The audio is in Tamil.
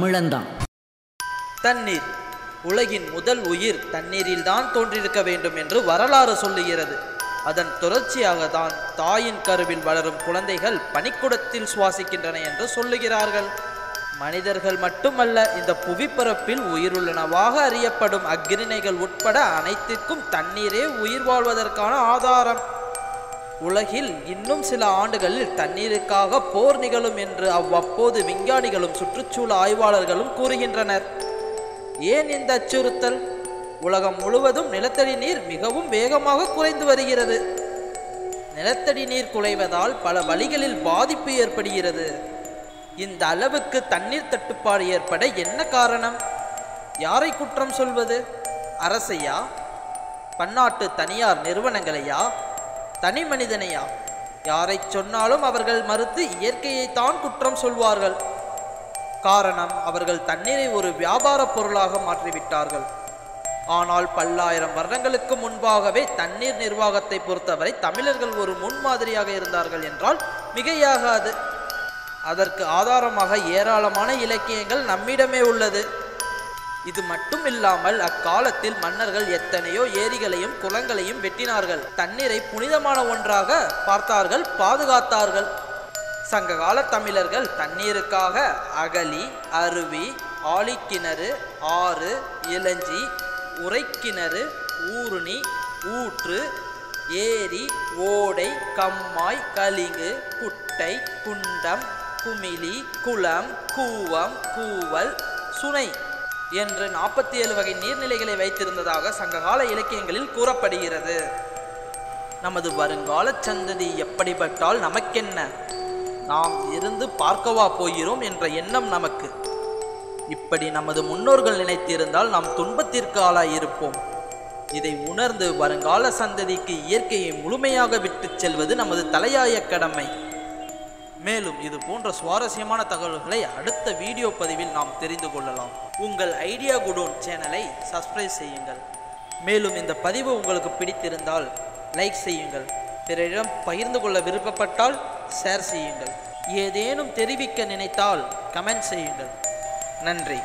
தமிழன்தான். தண்ணீர். உலகின் முதல் உயிர் தண்ணீரில்தான் தோன்றியிருக்க வேண்டும் என்று வரலாறு சொல்லுகிறது. அதன் தொடர்ச்சியாக தான் தாயின் கருவில் வளரும் குழந்தைகள் பனிக்குடத்தில் சுவாசிக்கின்றன என்று சொல்லுகிறார்கள். மனிதர்கள் மட்டுமல்ல இந்த புவிப்பரப்பில் உயிருள்ளனவாக அறியப்படும் அக்கிரிணைகள் உட்பட அனைத்திற்கும் தண்ணீரே உயிர் வாழ்வதற்கான ஆதாரம். உலகில் இன்னும் சில ஆண்டுகளில் தண்ணீருக்காக போர் நிகழும் என்று அவ்வப்போது விஞ்ஞானிகளும் சுற்றுச்சூழல் ஆய்வாளர்களும் கூறுகின்றனர். ஏன் இந்த அச்சுறுத்தல்? உலகம் முழுவதும் நிலத்தடி நீர் மிகவும் வேகமாக குறைந்து வருகிறது. நிலத்தடி நீர் குறைவதால் பல வழிகளில் பாதிப்பு ஏற்படுகிறது. இந்த அளவுக்கு தண்ணீர் தட்டுப்பாடு ஏற்பட என்ன காரணம்? யாரை குற்றம் சொல்வது? அரசையா? பன்னாட்டு தனியார் நிறுவனங்களையா? தனி மனிதனையா? யாரை சொன்னாலும் அவர்கள் மறுத்து இயற்கையைத்தான் குற்றம் சொல்வார்கள். காரணம் அவர்கள் தண்ணீரை ஒரு வியாபார பொருளாக மாற்றிவிட்டார்கள். ஆனால் பல்லாயிரம் வருடங்களுக்கு முன்பாகவே தண்ணீர் நிர்வாகத்தை பொறுத்தவரை தமிழர்கள் ஒரு முன்மாதிரியாக இருந்தார்கள் என்றால் மிகையாகாது. அதற்கு ஆதாரமாக ஏராளமான இலக்கியங்கள் நம்மிடமே உள்ளது. இது மட்டும் இல்லாமல் அக்காலத்தில் மன்னர்கள் எத்தனையோ ஏரிகளையும் குளங்களையும் வெட்டினார்கள். தண்ணீரை புனிதமான ஒன்றாக பார்த்தார்கள் பாதுகாத்தார்கள். சங்ககால தமிழர்கள் தண்ணீருக்காக அகலி அருவி ஆழிக்கிணறு ஆறு இளஞ்சி உரைக்கிணறு ஊருணி ஊற்று ஏரி ஓடை கம்மாய் கலிங்கு குட்டை குண்டம் குமிழி குளம் கூவம் கூவல் சுனை. என்று நாற்பத்தி ஏழு வகை நீர்நிலைகளை வைத்திருந்ததாக சங்ககால இலக்கியங்களில் கூறப்படுகிறது. நமது வருங்கால சந்ததி எப்படிப்பட்டால் நமக்கென்ன? நாம் இருந்து பார்க்கவா போகிறோம் என்ற எண்ணம் நமக்கு. இப்படி நமது முன்னோர்கள் நினைத்திருந்தால் நாம் துன்பத்திற்கு ஆளாயிருப்போம். இதை உணர்ந்து வருங்கால சந்ததிக்கு இயற்கையை முழுமையாக விட்டுச் செல்வது நமது தலையாய கடமை. மேலும் இது போன்ற சுவாரஸ்யமான தகவல்களை அடுத்த வீடியோ பதிவில் நாம் தெரிந்து கொள்ளலாம். உங்கள் ஐடியா குடோன் சேனலை சப்ஸ்கிரைப் செய்யுங்கள். மேலும் இந்த பதிவு உங்களுக்கு பிடித்திருந்தால் லைக் செய்யுங்கள். பிறரிடம் பகிர்ந்து கொள்ள விருப்பப்பட்டால் ஷேர் செய்யுங்கள். ஏதேனும் தெரிவிக்க நினைத்தால் கமெண்ட் செய்யுங்கள். நன்றி.